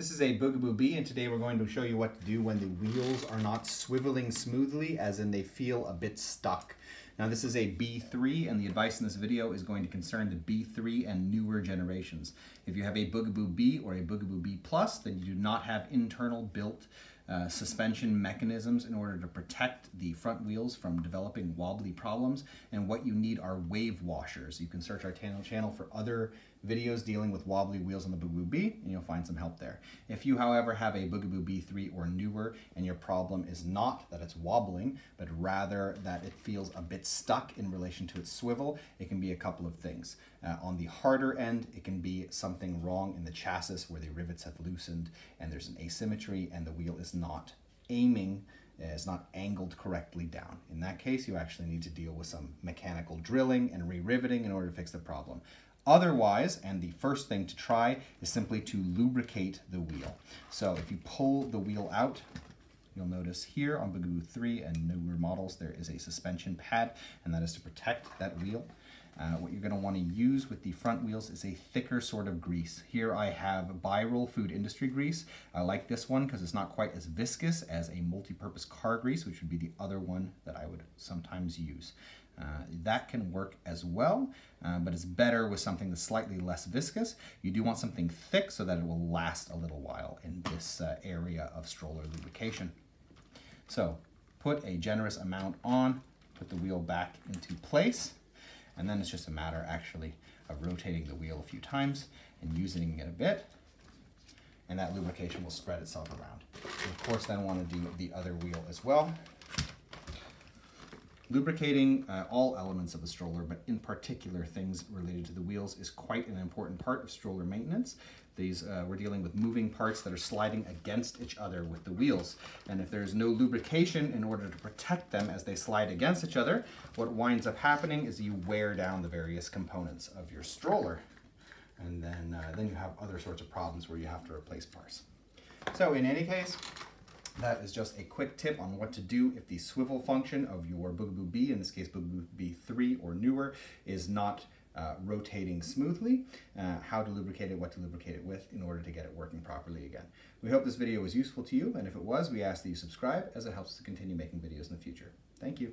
This is a Bugaboo Bee and today we're going to show you what to do when the wheels are not swiveling smoothly as in they feel a bit stuck. Now this is a Bee 3 and the advice in this video is going to concern the Bee 3 and newer generations. If you have a Bugaboo Bee or a Bugaboo Bee Plus then you do not have internal built uh, suspension mechanisms in order to protect the front wheels from developing wobbly problems. And what you need are wave washers. You can search our channel for other videos dealing with wobbly wheels on the Bugaboo Bee and you'll find some help there. If you, however, have a Bugaboo Bee 3 or newer and your problem is not that it's wobbling, but rather that it feels a bit stuck in relation to its swivel, it can be a couple of things. Uh, on the harder end, it can be something wrong in the chassis where the rivets have loosened and there's an asymmetry and the wheel is not aiming uh, is not angled correctly down. In that case, you actually need to deal with some mechanical drilling and re-riveting in order to fix the problem. Otherwise, and the first thing to try is simply to lubricate the wheel. So if you pull the wheel out, you'll notice here on Bugaboo 3 and newer models, there is a suspension pad, and that is to protect that wheel. Uh, what you're going to want to use with the front wheels is a thicker sort of grease. Here I have Birol Food Industry grease. I like this one because it's not quite as viscous as a multi-purpose car grease, which would be the other one that I would sometimes use. Uh, that can work as well, uh, but it's better with something that's slightly less viscous. You do want something thick so that it will last a little while in this uh, area of stroller lubrication. So put a generous amount on, put the wheel back into place, and then it's just a matter actually of rotating the wheel a few times and using it a bit, and that lubrication will spread itself around. You of course then want to do the other wheel as well. Lubricating uh, all elements of a stroller, but in particular things related to the wheels, is quite an important part of stroller maintenance. These uh, We're dealing with moving parts that are sliding against each other with the wheels. And if there's no lubrication in order to protect them as they slide against each other, what winds up happening is you wear down the various components of your stroller. And then, uh, then you have other sorts of problems where you have to replace parts. So in any case, that is just a quick tip on what to do if the swivel function of your Bugaboo Bee, in this case Boogaboo B3 or newer, is not uh, rotating smoothly, uh, how to lubricate it, what to lubricate it with in order to get it working properly again. We hope this video was useful to you, and if it was, we ask that you subscribe as it helps us to continue making videos in the future. Thank you.